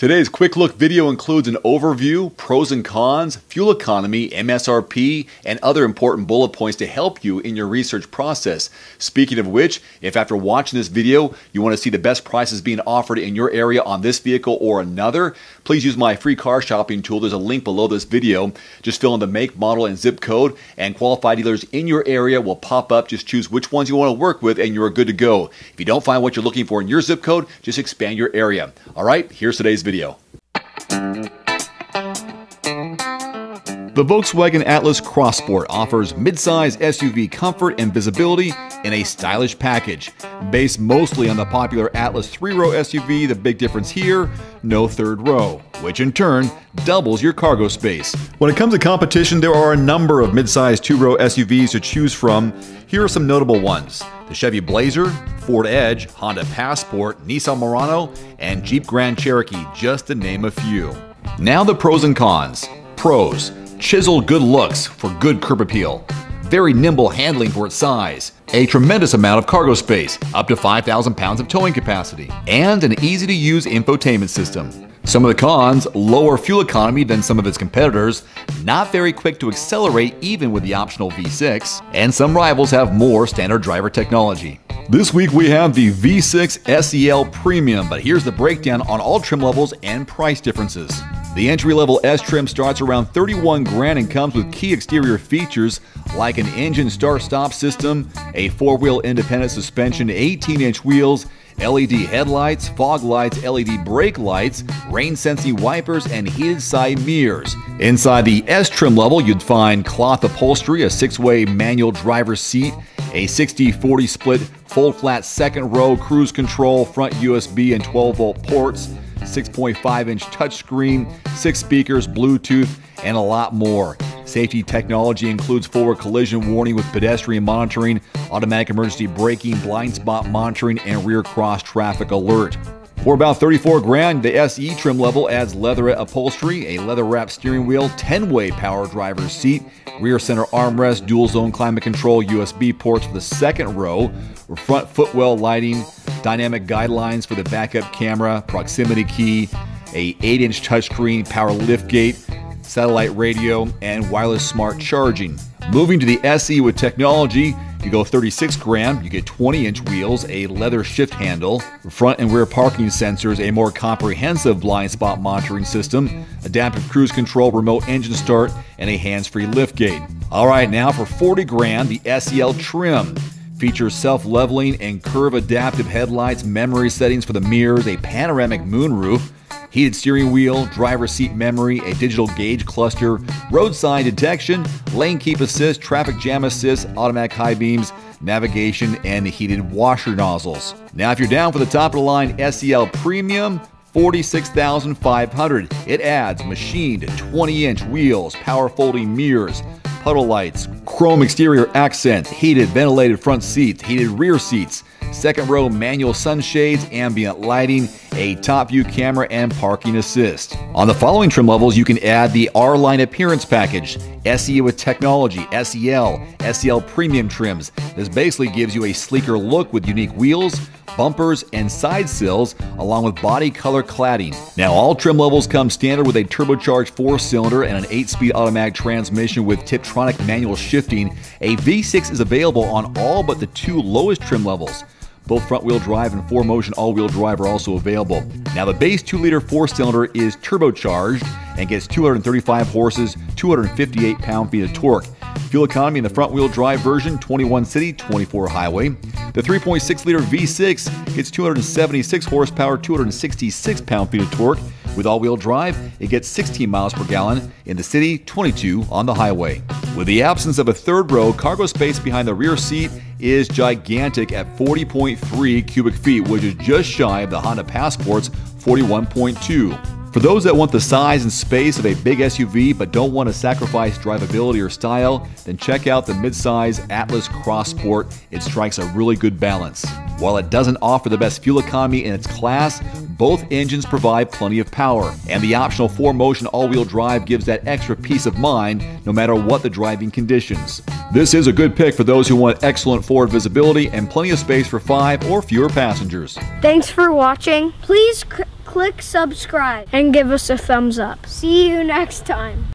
Today's quick look video includes an overview, pros and cons, fuel economy, MSRP, and other important bullet points to help you in your research process. Speaking of which, if after watching this video you want to see the best prices being offered in your area on this vehicle or another, please use my free car shopping tool. There's a link below this video. Just fill in the make, model, and zip code, and qualified dealers in your area will pop up. Just choose which ones you want to work with, and you're good to go. If you don't find what you're looking for in your zip code, just expand your area. All right, here's today's video video. The Volkswagen Atlas Cross Sport offers midsize SUV comfort and visibility in a stylish package. Based mostly on the popular Atlas 3 row SUV, the big difference here no third row, which in turn doubles your cargo space. When it comes to competition, there are a number of midsize two row SUVs to choose from. Here are some notable ones the Chevy Blazer, Ford Edge, Honda Passport, Nissan Murano, and Jeep Grand Cherokee, just to name a few. Now the pros and cons. Pros Chiseled good looks for good curb appeal. Very nimble handling for its size. A tremendous amount of cargo space, up to 5,000 pounds of towing capacity. And an easy to use infotainment system. Some of the cons lower fuel economy than some of its competitors, not very quick to accelerate even with the optional V6, and some rivals have more standard driver technology. This week we have the V6 SEL Premium, but here's the breakdown on all trim levels and price differences. The entry-level S trim starts around 31 grand and comes with key exterior features like an engine start-stop system, a four-wheel independent suspension, 18-inch wheels, LED headlights, fog lights, LED brake lights, rain-sensing wipers, and heated side mirrors. Inside the S trim level, you'd find cloth upholstery, a six-way manual driver's seat, a 60-40 split fold flat second row cruise control, front USB and 12 volt ports, 6.5 inch touchscreen, six speakers, Bluetooth, and a lot more. Safety technology includes forward collision warning with pedestrian monitoring, automatic emergency braking, blind spot monitoring, and rear cross traffic alert. For about 34 grand, the SE trim level adds leatherette upholstery, a leather wrapped steering wheel, 10 way power driver's seat, rear center armrest, dual zone climate control, USB ports for the second row, front footwell lighting, dynamic guidelines for the backup camera, proximity key, a 8 inch touchscreen, power liftgate, satellite radio, and wireless smart charging. Moving to the SE with technology, you go 36 gram, you get 20 inch wheels, a leather shift handle, front and rear parking sensors, a more comprehensive blind spot monitoring system, adaptive cruise control, remote engine start, and a hands free liftgate. All right, now for 40 grand, the SEL trim. Features self leveling and curve adaptive headlights, memory settings for the mirrors, a panoramic moonroof, heated steering wheel, driver seat memory, a digital gauge cluster, roadside detection, lane keep assist, traffic jam assist, automatic high beams, navigation, and heated washer nozzles. Now, if you're down for the top of the line SEL Premium, 46,500. It adds machined 20 inch wheels, power folding mirrors, puddle lights, chrome exterior accents, heated ventilated front seats, heated rear seats, second row manual sunshades, ambient lighting, a top view camera, and parking assist. On the following trim levels, you can add the R Line Appearance Package, SE with Technology, SEL, SEL Premium trims. This basically gives you a sleeker look with unique wheels, bumpers, and side sills, along with body color cladding. Now, all trim levels come standard with a turbocharged four cylinder and an 8 speed automatic transmission with Tiptronic manual shifting. A V6 is available on all but the two lowest trim levels. Both front wheel drive and 4Motion all wheel drive are also available. Now, the base 2 liter 4 cylinder is turbocharged and gets 235 horses, 258 pound feet of torque. Fuel economy in the front wheel drive version 21 city, 24 highway. The 3.6 liter V6 gets 276 horsepower, 266 pound feet of torque. With all wheel drive, it gets 16 miles per gallon in the city, 22 on the highway. With the absence of a third row, cargo space behind the rear seat is gigantic at 40.3 cubic feet, which is just shy of the Honda Passport's 41.2. For those that want the size and space of a big SUV but don't want to sacrifice drivability or style, then check out the midsize Atlas Cross Sport. It strikes a really good balance. While it doesn't offer the best fuel economy in its class, both engines provide plenty of power, and the optional 4Motion all wheel drive gives that extra peace of mind no matter what the driving conditions. This is a good pick for those who want excellent forward visibility and plenty of space for five or fewer passengers. Thanks for watching. Please click subscribe and give us a thumbs up. See you next time.